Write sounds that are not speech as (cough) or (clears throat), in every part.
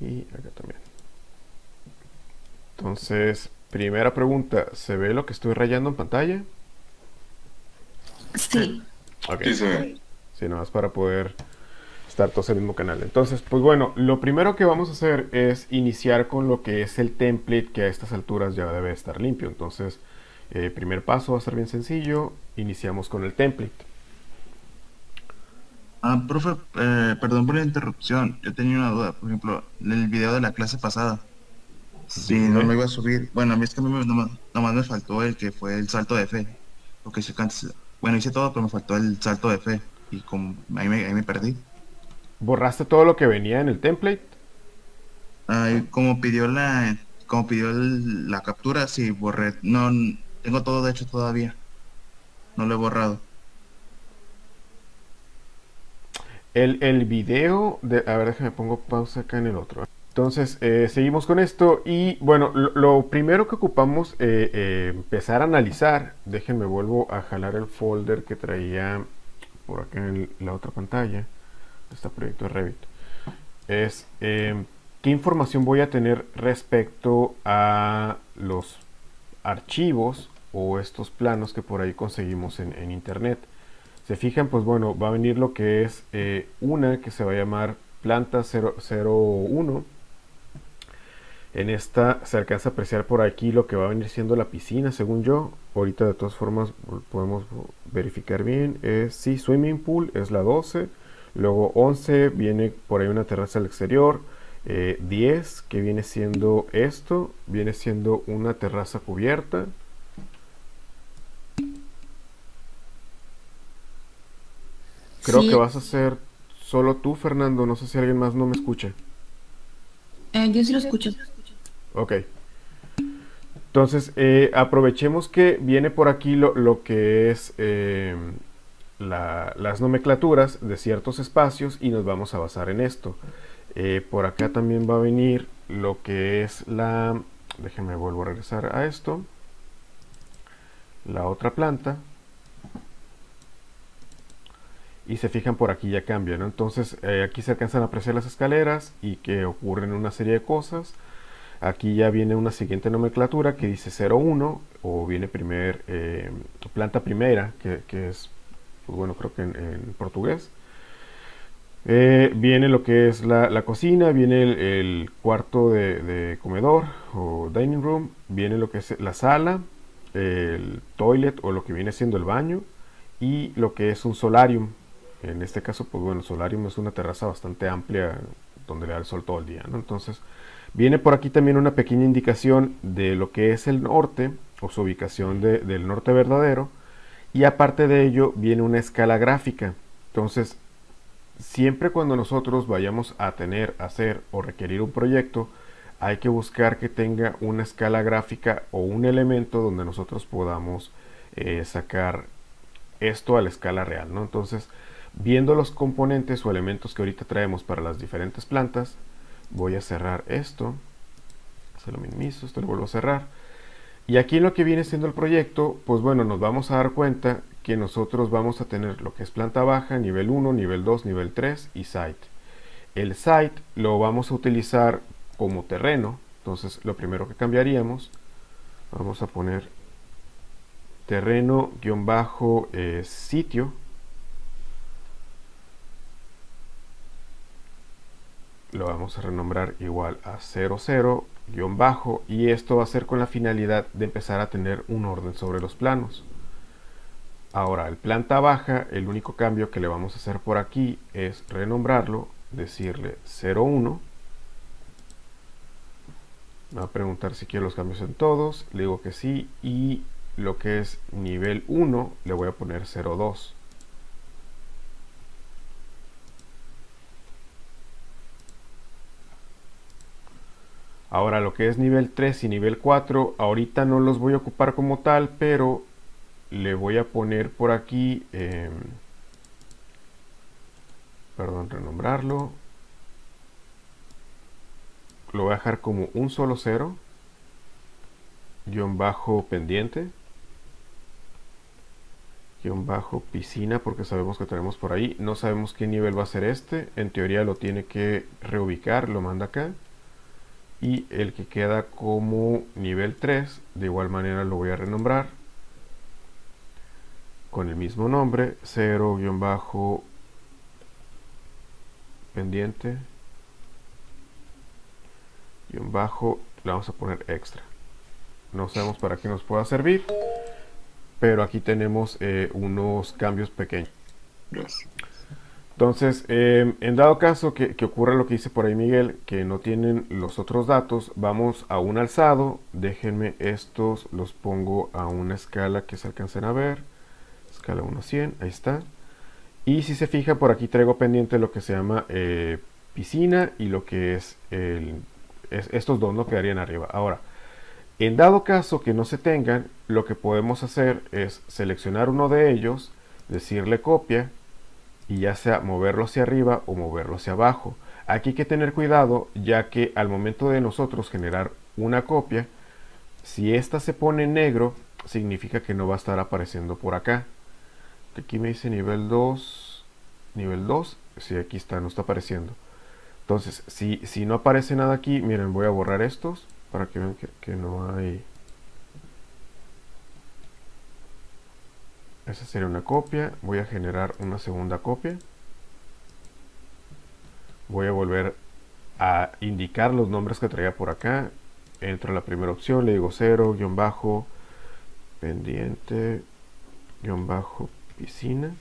Y acá también. Entonces, primera pregunta, ¿se ve lo que estoy rayando en pantalla? Sí. Ok. Sí, se ve. Sí, nada más para poder estar todos en el mismo canal. Entonces, pues bueno, lo primero que vamos a hacer es iniciar con lo que es el template que a estas alturas ya debe estar limpio. Entonces, el primer paso va a ser bien sencillo. Iniciamos con el template. Ah, profe, eh, perdón por la interrupción. Yo tenía una duda. Por ejemplo, el video de la clase pasada. Si Dime. no me iba a subir. Bueno, a mí es que me- nomás, nomás me faltó el que fue el salto de fe. Porque se cansa. Bueno, hice todo, pero me faltó el salto de fe. Y como ahí me, ahí me perdí. ¿Borraste todo lo que venía en el template? Como pidió la como pidió el- la captura, sí, borré. No, tengo todo de hecho todavía. No lo he borrado. El, el video de... A ver, déjame pongo pausa acá en el otro. Entonces, eh, seguimos con esto y bueno, lo, primero que ocupamos eh, eh, empezar a analizar, déjenme vuelvo a jalar el folder que traía por acá en la otra pantalla, este proyecto de Revit, es eh, qué información voy a tener respecto a los archivos o estos planos que por ahí conseguimos en internet. Se fijan, pues bueno, va a venir lo que es eh, una que se va a llamar planta 0- 01. En esta se alcanza a apreciar por aquí lo que va a venir siendo la piscina, según yo. Ahorita de todas formas podemos verificar bien. Es, sí, swimming pool es la 12. Luego 11 viene por ahí una terraza al exterior. Eh, 10 que viene siendo esto. Viene siendo una terraza cubierta. Creo Sí. que vas a ser solo tú, Fernando. No sé si alguien más no me escucha. Eh, yo sí lo escucho. Ok. Entonces, eh, aprovechemos que viene por aquí lo, lo que es eh, la- las nomenclaturas de ciertos espacios y nos vamos a basar en esto. Eh, por acá también va a venir lo que es la... Déjenme vuelvo a regresar a esto. La otra planta. Y se fijan por aquí ya cambia, ¿no? Entonces eh, aquí se alcanzan a apreciar las escaleras y que ocurren una serie de cosas. Aquí ya viene una siguiente nomenclatura que dice 01 o viene primer eh, planta primera, que, es, pues bueno, creo que en, portugués. Eh, viene lo que es la, cocina, viene el, el cuarto de, de comedor o dining room, viene lo que es la sala, el toilet o lo que viene siendo el baño y lo que es un solarium. En este caso, pues bueno, solarium es una terraza bastante amplia donde le da el sol todo el día, ¿no? Entonces, viene por aquí también una pequeña indicación de lo que es el norte o su ubicación de- del norte verdadero y aparte de ello viene una escala gráfica. Entonces, siempre cuando nosotros vayamos a tener, hacer o requerir un proyecto, hay que buscar que tenga una escala gráfica o un elemento donde nosotros podamos eh, sacar esto a la escala real, ¿no? Entonces, viendo los componentes o elementos que ahorita traemos para las diferentes plantas, voy a cerrar esto, se lo minimizo, esto lo vuelvo a cerrar. Y aquí en lo que viene siendo el proyecto, pues bueno, nos vamos a dar cuenta que nosotros vamos a tener lo que es planta baja, nivel 1, nivel 2, nivel 3 y site. El site lo vamos a utilizar como terreno, entonces lo primero que cambiaríamos, vamos a poner terreno guion bajo eh, sitio. Lo vamos a renombrar igual a 00 guion bajo y esto va a ser con la finalidad de empezar a tener un orden sobre los planos. Ahora, el planta baja, el único cambio que le vamos a hacer por aquí es renombrarlo, decirle 01. Me va a preguntar si quiero los cambios en todos, le digo que sí y lo que es nivel 1 le voy a poner 02. Ahora lo que es nivel 3 y nivel 4, ahorita no los voy a ocupar como tal, pero le voy a poner por aquí, eh, perdón, renombrarlo. Lo voy a dejar como un solo cero, guion bajo pendiente, guion bajo piscina, porque sabemos que tenemos por ahí. No sabemos qué nivel va a ser este, en teoría lo tiene que reubicar, lo manda acá. Y el que queda como nivel 3 de igual manera lo voy a renombrar con el mismo nombre 0 bajo pendiente guion bajo le vamos a poner extra. No sabemos para qué nos pueda servir pero aquí tenemos eh, unos cambios pequeños entonces, em, en dado caso que, ocurra lo que dice por ahí Miguel, que no tienen los otros datos, vamos a un alzado. Déjenme estos, los pongo a una escala que se alcancen a ver. Escala 1 a 100, ahí está. Y si se fija, por aquí traigo pendiente lo que se llama eh, piscina y lo que es, el, estos dos no quedarían arriba. Ahora, en dado caso que no se tengan, lo que podemos hacer es seleccionar uno de ellos, decirle copia y ya sea moverlo hacia arriba o moverlo hacia abajo. Aquí hay que tener cuidado ya que al momento de nosotros generar una copia, si esta se pone en negro, significa que no va a estar apareciendo por acá. Aquí me dice nivel 2, nivel 2, si aquí está, no está apareciendo. Entonces, si, si no aparece nada aquí, miren, voy a borrar estos para que vean que no hay Esa sería una copia. Voy a generar una segunda copia. Voy a volver a indicar los nombres que traía por acá. Entro a la primera opción, le digo 0, guion bajo, pendiente, guion bajo, piscina.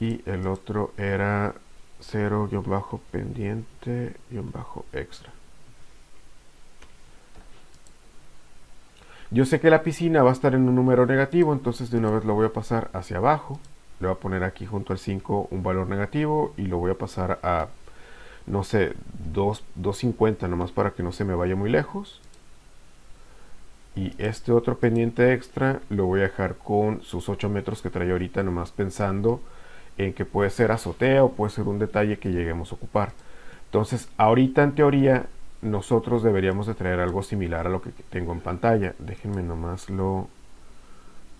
Y el otro era 0, guion bajo, pendiente, guion bajo, extra. Yo sé que la piscina va a estar en un número negativo, entonces de una vez lo voy a pasar hacia abajo. Le voy a poner aquí junto al 5 un valor negativo y lo voy a pasar a, no sé, 2, 250 nomás para que no se me vaya muy lejos. Y este otro pendiente extra lo voy a dejar con sus 8 metros que trae ahorita nomás pensando en que puede ser azotea o puede ser un detalle que lleguemos a ocupar. Entonces ahorita en teoría nosotros deberíamos de traer algo similar a lo que tengo en pantalla. Déjenme nomás lo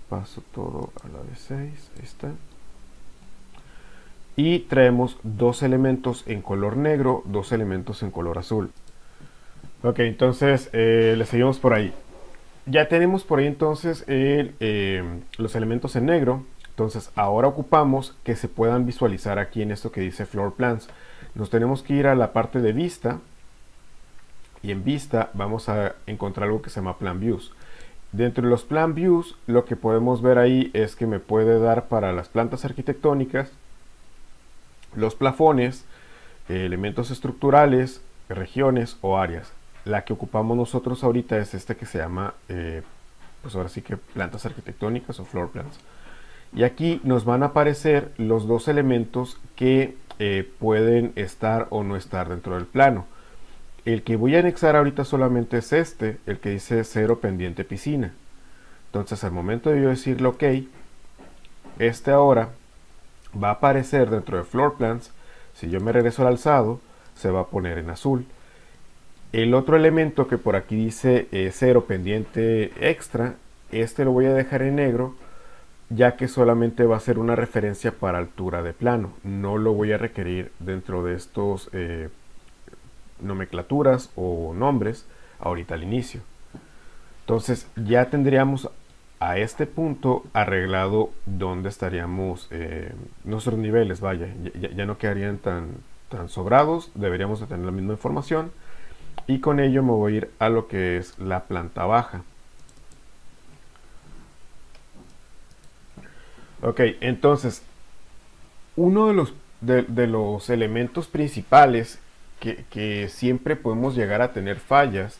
paso todo a la de 6. Ahí está. Y traemos dos elementos en color negro, dos elementos en color azul. Ok, entonces eh, le seguimos por ahí. Ya tenemos por ahí entonces eh, los elementos en negro. Entonces ahora ocupamos que se puedan visualizar aquí en esto que dice Floor Plans. Nos tenemos que ir a la parte de vista y en vista vamos a encontrar algo que se llama Plan Views. Dentro de los Plan Views lo que podemos ver ahí es que me puede dar para las plantas arquitectónicas los plafones, elementos estructurales, regiones o áreas. La que ocupamos nosotros ahorita es este que se llama, eh, pues ahora sí que plantas arquitectónicas o floor plans. Y aquí nos van a aparecer los dos elementos que eh, pueden estar o no estar dentro del plano. El que voy a anexar ahorita solamente es este, el que dice cero pendiente piscina. Entonces al momento de yo decirle OK, este ahora va a aparecer dentro de floor plans. Si yo me regreso al alzado, se va a poner en azul. El otro elemento que por aquí dice eh, cero pendiente extra, este lo voy a dejar en negro ya que solamente va a ser una referencia para altura de plano. No lo voy a requerir dentro de estos eh, nomenclaturas o nombres ahorita al inicio. Entonces ya tendríamos a este punto arreglado donde estaríamos eh, nuestros niveles, vaya, ya, no quedarían tan, tan sobrados, deberíamos de tener la misma información y con ello me voy a ir a lo que es la planta baja. Ok, entonces uno de los, de los elementos principales que, siempre podemos llegar a tener fallas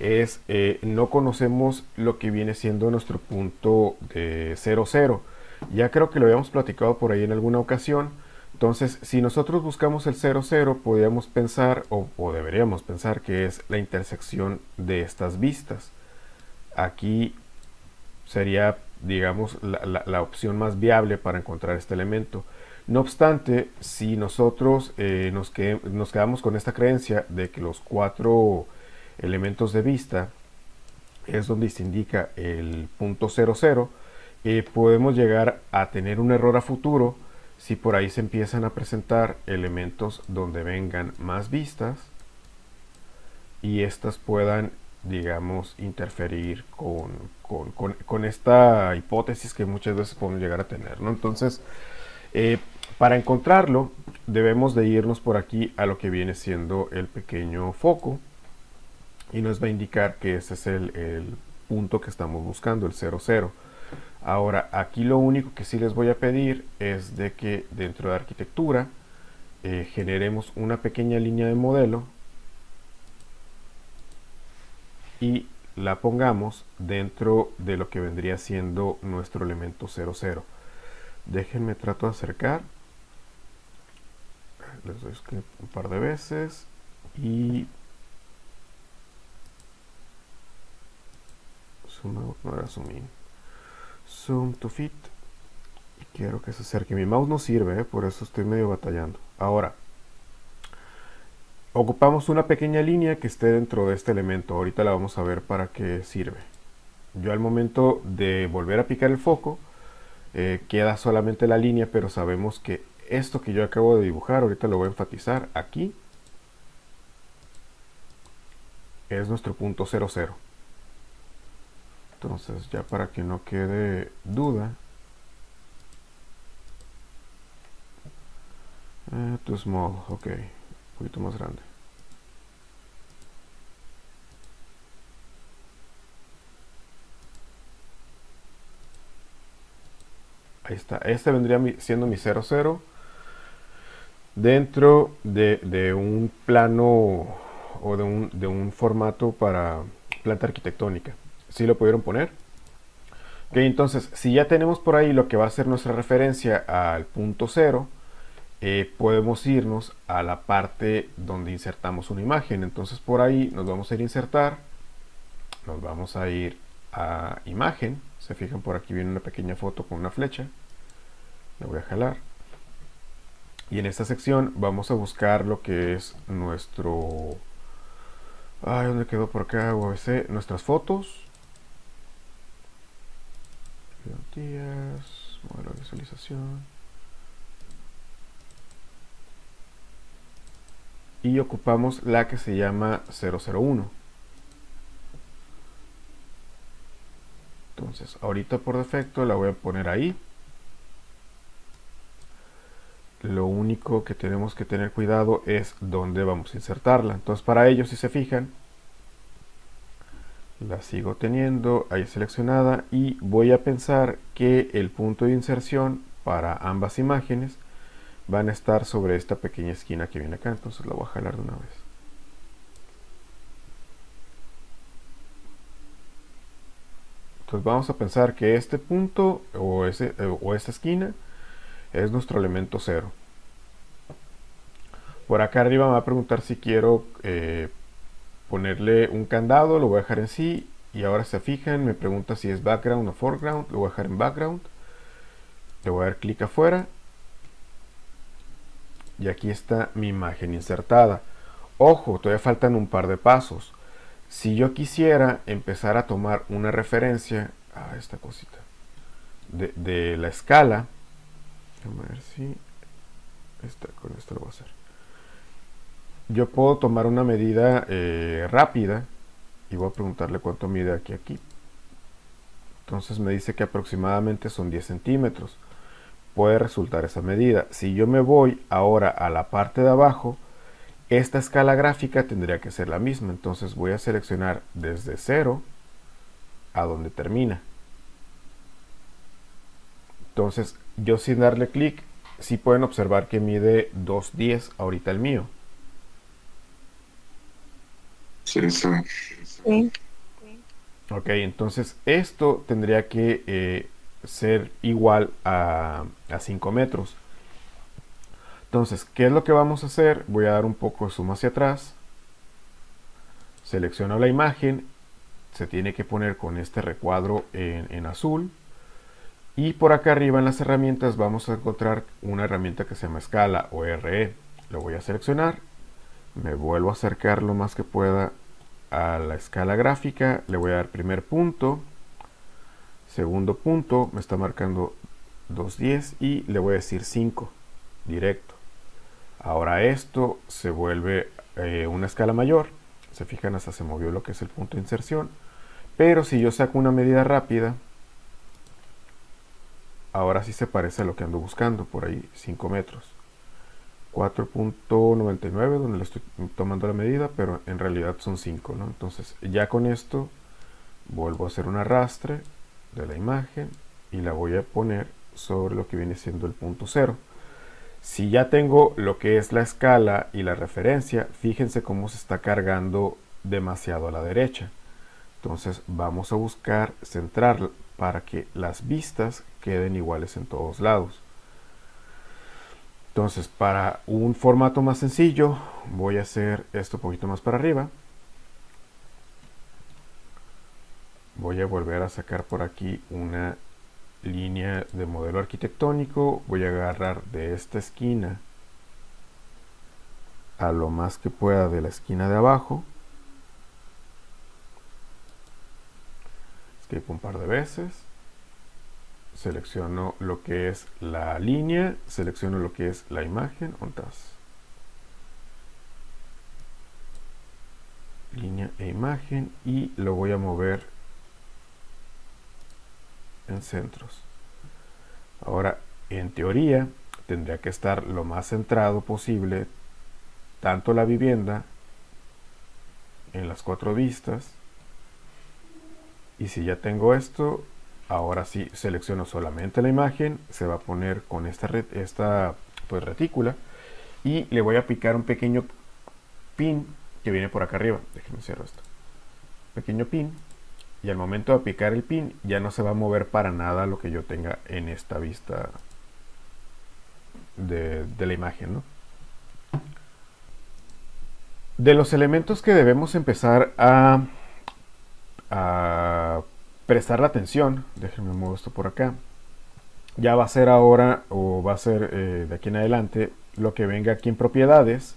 es eh, no conocemos lo que viene siendo nuestro punto de 0,0. Ya creo que lo habíamos platicado por ahí en alguna ocasión. Entonces, si nosotros buscamos el 0,0, podríamos pensar, o, deberíamos pensar, que es la intersección de estas vistas. Aquí sería, digamos, la opción más viable para encontrar este elemento. No obstante, si nosotros eh, nos, quedamos con esta creencia de que los cuatro elementos de vista es donde se indica el punto 00, eh, podemos llegar a tener un error a futuro si por ahí se empiezan a presentar elementos donde vengan más vistas y estas puedan, digamos, interferir con, esta hipótesis que muchas veces podemos llegar a tener. ¿no? Entonces, eh, para encontrarlo, debemos de irnos por aquí a lo que viene siendo el pequeño foco y nos va a indicar que ese es el, punto que estamos buscando, el 00. Ahora, aquí lo único que sí les voy a pedir es de que dentro de arquitectura eh, generemos una pequeña línea de modelo y la pongamos dentro de lo que vendría siendo nuestro elemento 00. Déjenme trato de acercar. Les doy un par de veces. Y zoom no era zoom zoom to fit. Y quiero que se acerque. Mi mouse no sirve ¿eh? por eso estoy medio batallando. Ahora ocupamos una pequeña línea que esté dentro de este elemento. Ahorita la vamos a ver para qué sirve. Yo al momento de volver a picar el foco eh, queda solamente la línea pero sabemos que esto que yo acabo de dibujar ahorita lo voy a enfatizar aquí es nuestro punto 00 entonces ya para que no quede duda eh, too small ok un poquito más grande ahí está este vendría siendo mi 00 dentro de, un plano o de un, de un formato para planta arquitectónica ¿Sí lo pudieron poner? Ok, entonces, si ya tenemos por ahí lo que va a ser nuestra referencia al punto cero, eh, podemos irnos a la parte donde insertamos una imagen. Entonces, por ahí nos vamos a ir a insertar, nos vamos a ir a imagen. Se fijan, por aquí viene una pequeña foto con una flecha. Le voy a jalar. Y en esta sección vamos a buscar lo que es nuestro... Ay, ¿dónde quedó por acá? UABC. Nuestras fotos días, modelo de visualización. Y ocupamos la que se llama 001. Entonces, ahorita por defecto la voy a poner ahí. Lo único que tenemos que tener cuidado es dónde vamos a insertarla. Entonces, para ello, si se fijan, la sigo teniendo ahí seleccionada y voy a pensar que el punto de inserción para ambas imágenes van a estar sobre esta pequeña esquina que viene acá entonces la voy a jalar de una vez entonces vamos a pensar que este punto o, ese, o esta esquina es nuestro elemento cero. Por acá arriba me va a preguntar si quiero eh, ponerle un candado, lo voy a dejar en sí y ahora se fijan, me pregunta si es background o foreground, lo voy a dejar en background le voy a dar clic afuera y aquí está mi imagen insertada. Ojo, todavía faltan un par de pasos si yo quisiera empezar a tomar una referencia a esta cosita de, la escala a ver si con esto lo voy a hacer. Yo puedo tomar una medida eh, rápida y voy a preguntarle cuánto mide aquí aquí. Entonces me dice que aproximadamente son 10 centímetros. Puede resultar esa medida. Si yo me voy ahora a la parte de abajo esta escala gráfica tendría que ser la misma. Entonces voy a seleccionar desde 0 a donde termina. Entonces yo sin darle clic si pueden observar que mide 2.10 ahorita el mío. Ok, entonces esto tendría que eh, ser igual a, a 5 metros. Entonces, ¿qué es lo que vamos a hacer? Voy a dar un poco de zoom hacia atrás. Selecciono la imagen. Se tiene que poner con este recuadro en, en azul. Y por acá arriba en las herramientas vamos a encontrar una herramienta que se llama escala o RE. Lo voy a seleccionar me vuelvo a acercar lo más que pueda a la escala gráfica, le voy a dar primer punto, segundo punto, me está marcando 210 y le voy a decir 5 directo. Ahora esto se vuelve eh, una escala mayor. Se fijan, hasta se movió lo que es el punto de inserción. Pero si yo saco una medida rápida, ahora sí se parece a lo que ando buscando, por ahí 5 metros. 4.99 donde le estoy tomando la medida, pero en realidad son 5, ¿no? Entonces ya con esto vuelvo a hacer un arrastre de la imagen y la voy a poner sobre lo que viene siendo el punto cero. Si ya tengo lo que es la escala y la referencia, fíjense cómo se está cargando demasiado a la derecha. Entonces vamos a buscar centrar para que las vistas queden iguales en todos lados. Entonces para un formato más sencillo voy a hacer esto un poquito más para arriba. Voy a volver a sacar por aquí una línea de modelo arquitectónico voy a agarrar de esta esquina a lo más que pueda de la esquina de abajo. Escape un par de veces. Selecciono lo que es la línea selecciono lo que es la imagen línea e imagen y lo voy a mover en centros. Ahora, en teoría, tendría que estar lo más centrado posible tanto la vivienda en las cuatro vistas. Y si ya tengo esto, ahora sí selecciono solamente la imagen, se va a poner con esta, esta pues, retícula y le voy a picar un pequeño pin que viene por acá arriba. Déjenme cerrar esto. Pequeño pin y al momento de aplicar el pin ya no se va a mover para nada lo que yo tenga en esta vista de, la imagen. De los elementos que debemos empezar a, a prestar la atención, déjenme mover esto por acá, ya va a ser ahora o va a ser eh, de aquí en adelante lo que venga aquí en propiedades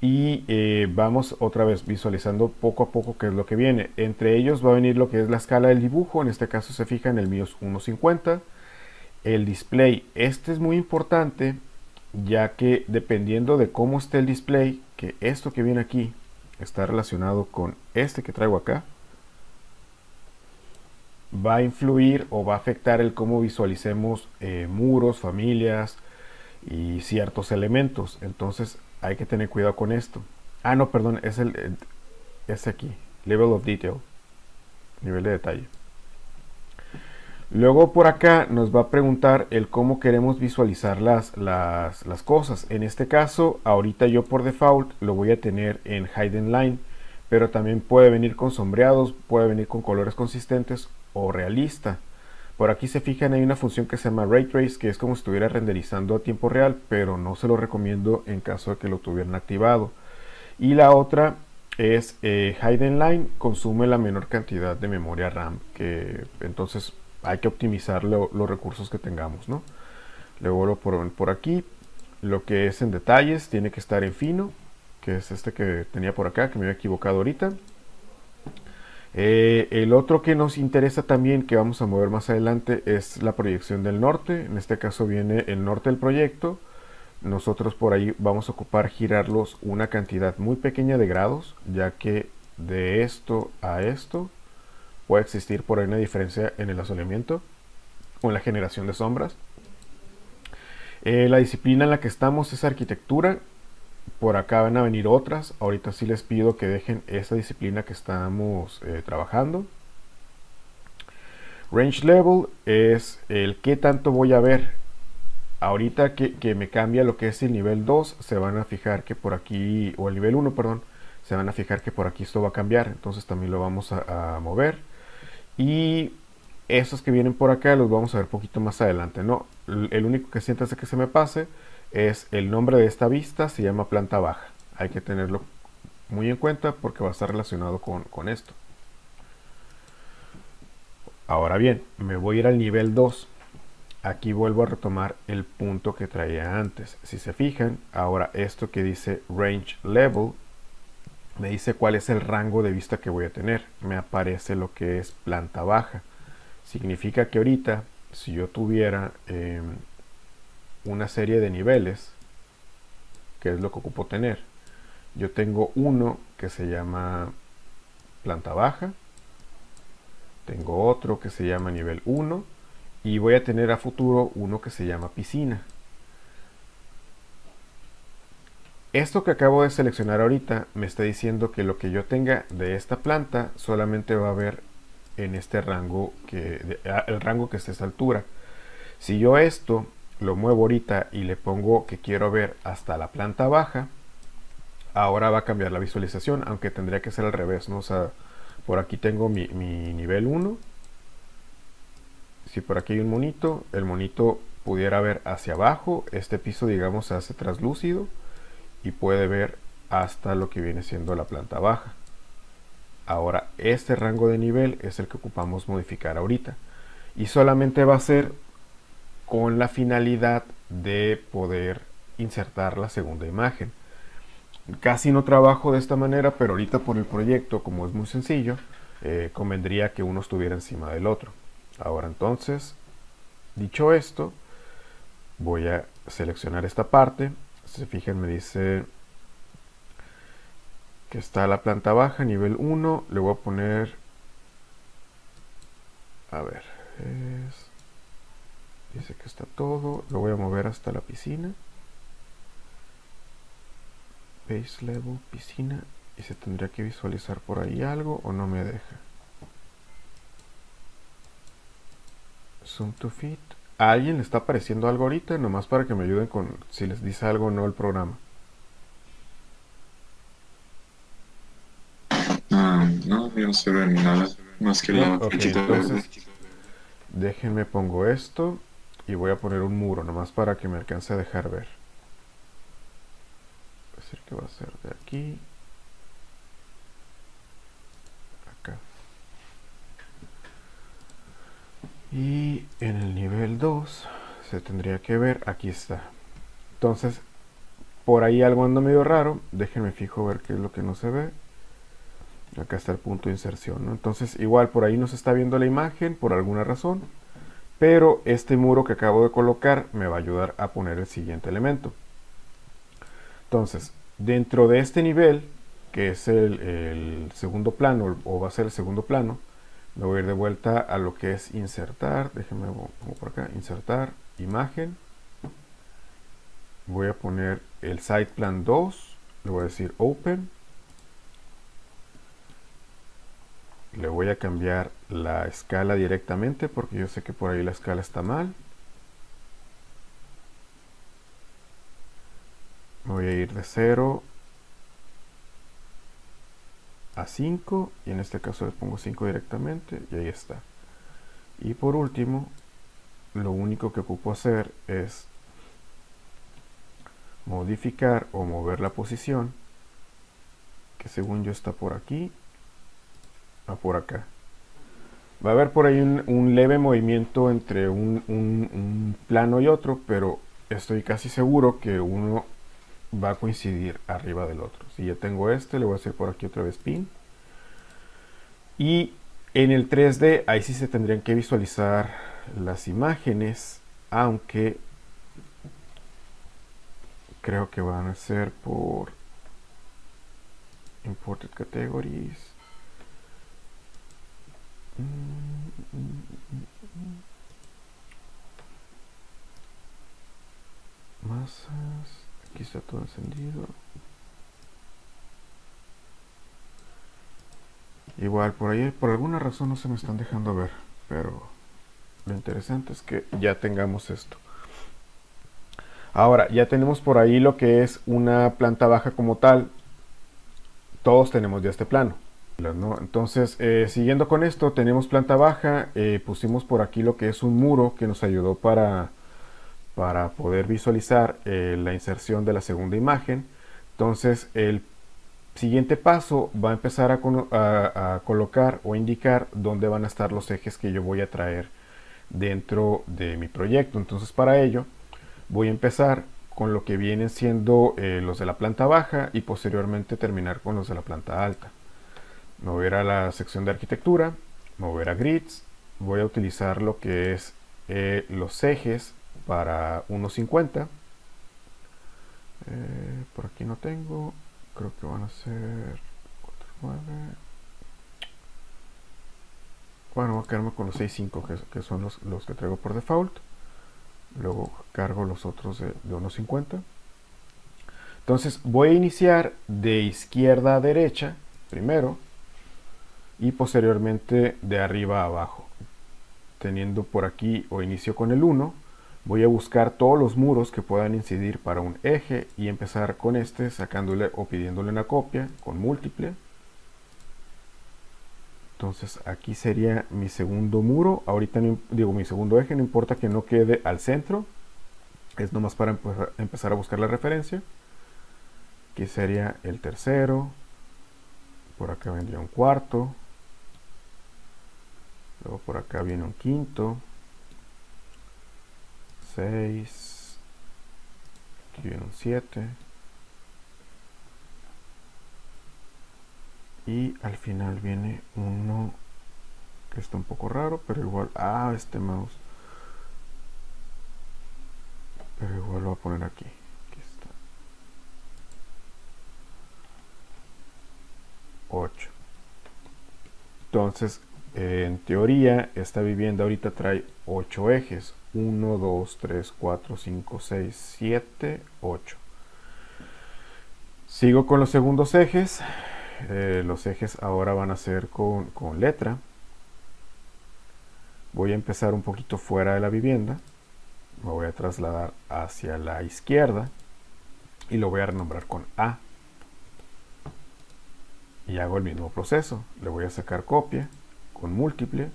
y eh, vamos otra vez visualizando poco a poco qué es lo que viene. Entre ellos va a venir lo que es la escala del dibujo, en este caso se fija en el mío es 1.50. El display, este es muy importante ya que dependiendo de cómo esté el display, que esto que viene aquí está relacionado con este que traigo acá, va a influir o va a afectar el cómo visualicemos eh, muros, familias y ciertos elementos. Entonces hay que tener cuidado con esto. Ah, no, perdón, es el, es aquí, level of detail, nivel de detalle. Luego por acá nos va a preguntar el cómo queremos visualizar las, las, las, cosas. En este caso, ahorita yo por default lo voy a tener en Hidden Line, pero también puede venir con sombreados, puede venir con colores consistentes o realista. Por aquí se fijan, hay una función que se llama Ray Trace, que es como si estuviera renderizando a tiempo real, pero no se lo recomiendo en caso de que lo tuvieran activado. Y la otra es eh, Hidden Line, consume la menor cantidad de memoria RAM, que entonces hay que optimizar los recursos que tengamos, ¿no? Le vuelvo por, por aquí, lo que es en detalles tiene que estar en fino, que es este que tenía por acá, que me había equivocado ahorita. Eh, el otro que nos interesa también, que vamos a mover más adelante, es la proyección del norte. En este caso viene el norte del proyecto. Nosotros por ahí vamos a ocupar girarlos una cantidad muy pequeña de grados, ya que de esto a esto puede existir por ahí una diferencia en el asoleamiento o en la generación de sombras. Eh, la disciplina en la que estamos es arquitectura por acá van a venir otras. Ahorita sí les pido que dejen esa disciplina que estamos eh, trabajando. Range level es el que tanto voy a ver. Ahorita que, me cambia lo que es el nivel 2, se van a fijar que por aquí, o el nivel 1, perdón, se van a fijar que por aquí esto va a cambiar. Entonces también lo vamos a, mover. Y esos que vienen por acá los vamos a ver un poquito más adelante. ¿no? El único que sienta que se me pase es el nombre de esta vista, se llama planta baja. Hay que tenerlo muy en cuenta porque va a estar relacionado con, esto. Ahora bien, me voy a ir al nivel 2. Aquí vuelvo a retomar el punto que traía antes. Si se fijan, ahora esto que dice Range Level, me dice cuál es el rango de vista que voy a tener. Me aparece lo que es planta baja. Significa que ahorita si yo tuviera em, una serie de niveles, que es lo que ocupo tener, yo tengo uno que se llama planta baja, tengo otro que se llama nivel 1 y voy a tener a futuro uno que se llama piscina. Esto que acabo de seleccionar ahorita me está diciendo que lo que yo tenga de esta planta solamente va a haber en este rango que el rango que esté a esta altura. Si yo esto lo muevo ahorita y le pongo que quiero ver hasta la planta baja, ahora va a cambiar la visualización, aunque tendría que ser al revés, ¿no? Por aquí tengo mi, mi nivel 1. Si por aquí hay un monito, el monito pudiera ver hacia abajo, este piso digamos se hace translúcido y puede ver hasta lo que viene siendo la planta baja. Ahora, este rango de nivel es el que ocupamos modificar ahorita. Y solamente va a ser con la finalidad de poder insertar la segunda imagen. Casi no trabajo de esta manera, pero ahorita por el proyecto, como es muy sencillo, eh, convendría que uno estuviera encima del otro. Ahora entonces, dicho esto, voy a seleccionar esta parte si se fijan me dice que está la planta baja, nivel 1. Le voy a poner... A ver, dice que está todo. Lo voy a mover hasta la piscina. Base level, piscina. Y se tendría que visualizar por ahí algo o no me deja. Zoom to fit. ¿A alguien le está apareciendo algo ahorita? Nomás para que me ayuden con si les dice algo o no el programa. Ah, no, no se ve nada. Más que la entonces, déjenme pongo esto y voy a poner un muro nomás para que me alcance a dejar ver. decir que va a ser de aquí. Y en el nivel 2 se tendría que ver aquí está. Entonces por ahí algo anda medio raro. Déjenme fijo ver qué es lo que no se ve. Acá está el punto de inserción entonces igual por ahí no se está viendo la imagen por alguna razón pero este muro que acabo de colocar me va a ayudar a poner el siguiente elemento. Entonces dentro de este nivel que es el, segundo plano o va a ser el segundo plano me voy a ir de vuelta a lo que es insertar déjenme por acá insertar imagen. Voy a poner el site plan 2 le voy a decir open le voy a cambiar la escala directamente porque yo sé que por ahí la escala está mal. Voy a ir de 0 a 5 y en este caso les pongo 5 directamente y ahí está. Y por último lo único que ocupo hacer es modificar o mover la posición que según yo está por aquí a por acá va a haber por ahí un, leve movimiento entre un, un plano y otro pero estoy casi seguro que uno va a coincidir arriba del otro. Si ya tengo este, le voy a hacer por aquí otra vez pin. Y en el 3D, ahí sí se tendrían que visualizar las imágenes, aunque creo que van a ser por imported categories. Masas. Aquí está todo encendido. Igual, por ahí, por alguna razón no se me están dejando ver, pero lo interesante es que ya tengamos esto. Ahora, ya tenemos por ahí lo que es una planta baja como tal. Todos tenemos ya este plano. Entonces, eh, siguiendo con esto, tenemos planta baja. Eh, pusimos por aquí lo que es un muro que nos ayudó para para poder visualizar eh, la inserción de la segunda imagen. Entonces el siguiente paso va a empezar a, colocar o indicar dónde van a estar los ejes que yo voy a traer dentro de mi proyecto. Entonces para ello voy a empezar con lo que vienen siendo los de la planta baja y posteriormente terminar con los de la planta alta. Mover a la sección de arquitectura, mover a grids, voy a utilizar lo que es eh, los ejes para 1.50. Eh, por aquí no tengo. Creo que van a ser 4, 9. Bueno, voy a quedarme con los 6.5 que, que son los, los que traigo por default. Luego cargo los otros de, de 1.50. Entonces voy a iniciar de izquierda a derecha primero y posteriormente de arriba a abajo. Teniendo por aquí o inicio con el 1, voy a buscar todos los muros que puedan incidir para un eje y empezar con este sacándole o pidiéndole una copia con múltiple. Entonces aquí sería mi segundo muro. Ahorita no, digo mi segundo eje, no importa que no quede al centro. Es nomás para empezar a buscar la referencia. Aquí sería el tercero. Por acá vendría un cuarto. Luego por acá viene un quinto. 6. Aquí viene un 7. Y al final viene uno que está un poco raro, pero igual... Ah, este mouse. Pero igual lo voy a poner aquí. Aquí está. 8. Entonces, en teoría, esta vivienda ahorita trae 8 ejes. 1, 2, 3, 4, 5, 6, 7, 8. Sigo con los segundos ejes. Eh, los ejes ahora van a ser con, con letra. Voy a empezar un poquito fuera de la vivienda. Me voy a trasladar hacia la izquierda. Y lo voy a renombrar con A. Y hago el mismo proceso. Le voy a sacar copia con múltiple.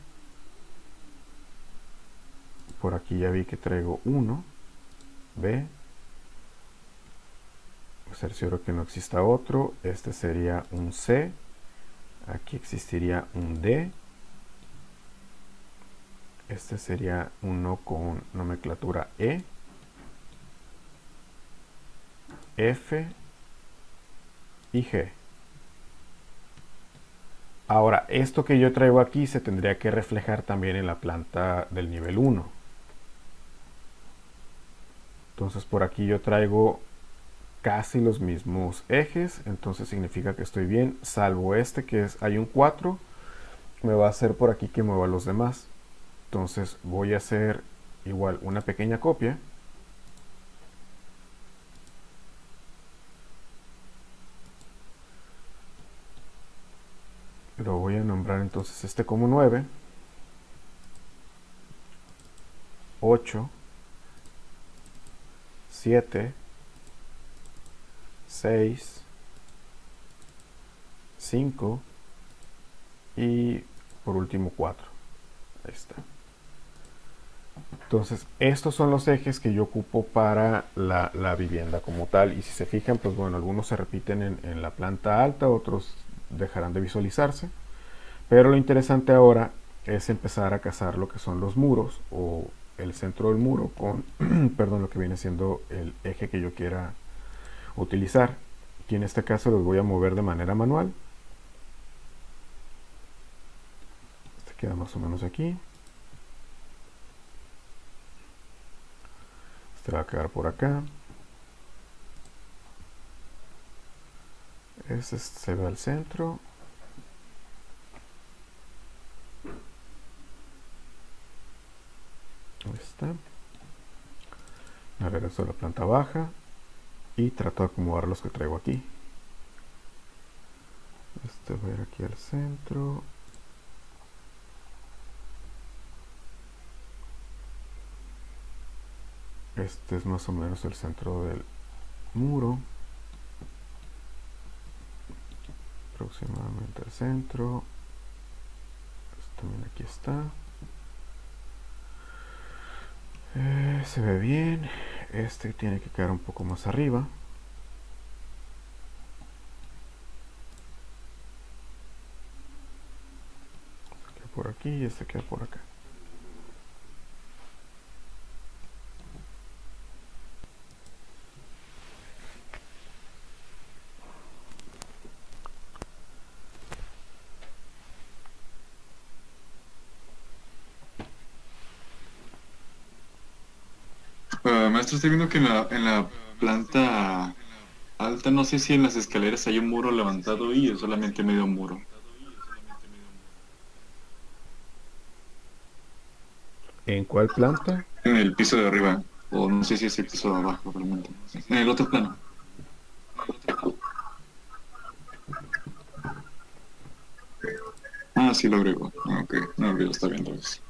Por aquí ya vi que traigo 1. B. Cercioro que no exista otro. Este sería un C. Aquí existiría un D. Este sería uno con nomenclatura E. F y G. Ahora, esto que yo traigo aquí se tendría que reflejar también en la planta del nivel 1. Entonces por aquí yo traigo casi los mismos ejes, entonces significa que estoy bien, salvo este que es, hay un 4, me va a hacer por aquí que mueva los demás. Entonces voy a hacer igual una pequeña copia. Lo voy a nombrar entonces este como 9. 8. 7. 6. 5. Y por último 4. Ahí está. Entonces, estos son los ejes que yo ocupo para la, la, vivienda como tal. Y si se fijan, pues bueno, algunos se repiten en, en, la planta alta, otros dejarán de visualizarse. Pero lo interesante ahora es empezar a cazar lo que son los muros o el centro del muro con, (clears throat) perdón, lo que viene siendo el eje que yo quiera utilizar. Aquí en este caso los voy a mover de manera manual. Este queda más o menos aquí. Este va a quedar por acá. Este se va al centro. Ahí está. Me regreso a la planta baja y trato de acomodar los que traigo aquí. Este va a ir aquí al centro. Este es más o menos el centro del muro. Aproximadamente el centro. Este también aquí está. Eh, se ve bien. Este tiene que quedar un poco más arriba. Este por aquí y este queda por acá. Maestro, estoy viendo que en la, en la planta alta, no sé si en las escaleras hay un muro levantado y es solamente medio muro. ¿En cuál planta? En el piso de arriba, o no sé si es el piso de abajo, realmente. En el otro plano. Ah, sí lo agrego. Ok, no olvido, está viendo eso.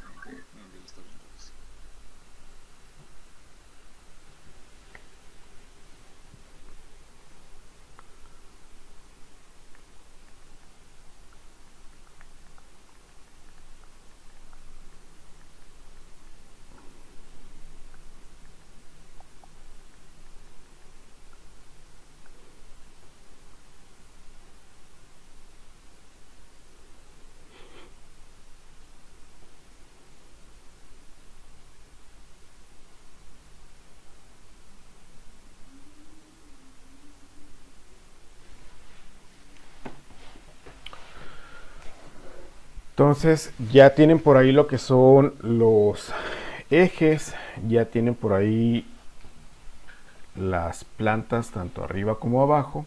Entonces ya tienen por ahí lo que son los ejes, ya tienen por ahí las plantas tanto arriba como abajo.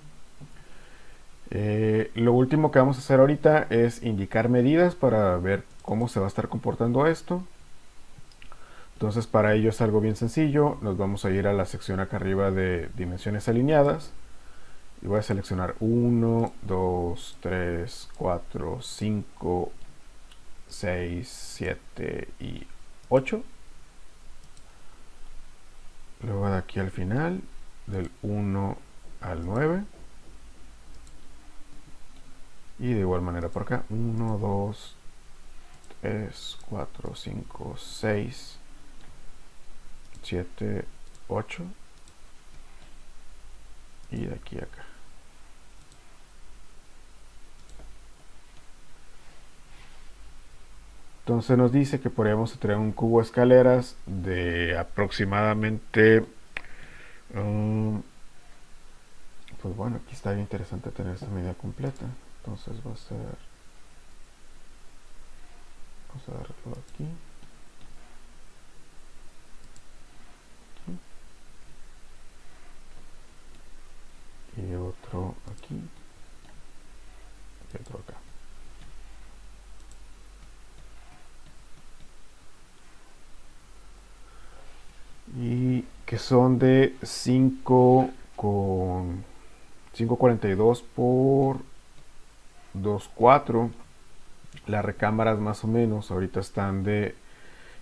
Eh, lo último que vamos a hacer ahorita es indicar medidas para ver cómo se va a estar comportando esto. Entonces para ello es algo bien sencillo. Nos vamos a ir a la sección acá arriba de dimensiones alineadas. Y voy a seleccionar 1, 2, 3, 4, 5, 6, 7 y 8. Luego de aquí al final, del 1 al 9. Y de igual manera por acá, 1, 2, 3, 4, 5, 6, 7, 8. Y de aquí a acá. Entonces nos dice que podríamos traer un cubo de escaleras de aproximadamente... Um, pues bueno, aquí está bien interesante tener esta medida completa. Entonces va a ser... Vamos a darlo aquí. aquí. Y otro aquí. Y otro acá. Y que son de 5 con 542 por 24 las recámaras más o menos ahorita están de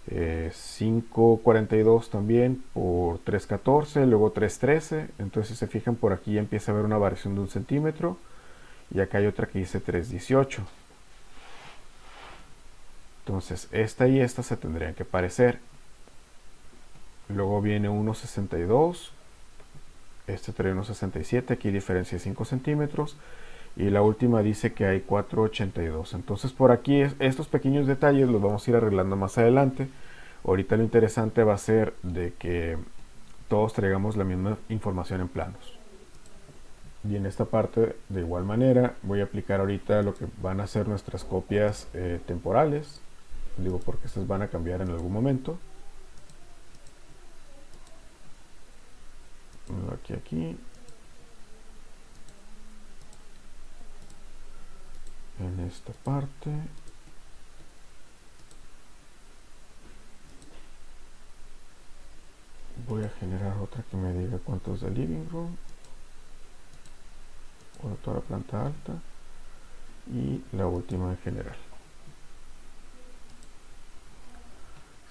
542 eh, también por 314 luego 313 entonces se fijan por aquí ya empieza a haber una variación de un centímetro y acá hay otra que dice 318 entonces esta y esta se tendrían que parecer Luego viene 1.62. Este trae 1.67. Aquí diferencia de 5 centímetros. Y la última dice que hay 4.82. Entonces por aquí estos pequeños detalles los vamos a ir arreglando más adelante. Ahorita lo interesante va a ser de que todos traigamos la misma información en planos. Y en esta parte de igual manera voy a aplicar ahorita lo que van a ser nuestras copias eh, temporales. Digo porque estas van a cambiar en algún momento. Aquí aquí. En esta parte. Voy a generar otra que me diga cuántos de living room. O de toda la planta alta. Y la última en general.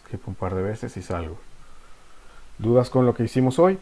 Skip un par de veces y salgo. Dudas con lo que hicimos hoy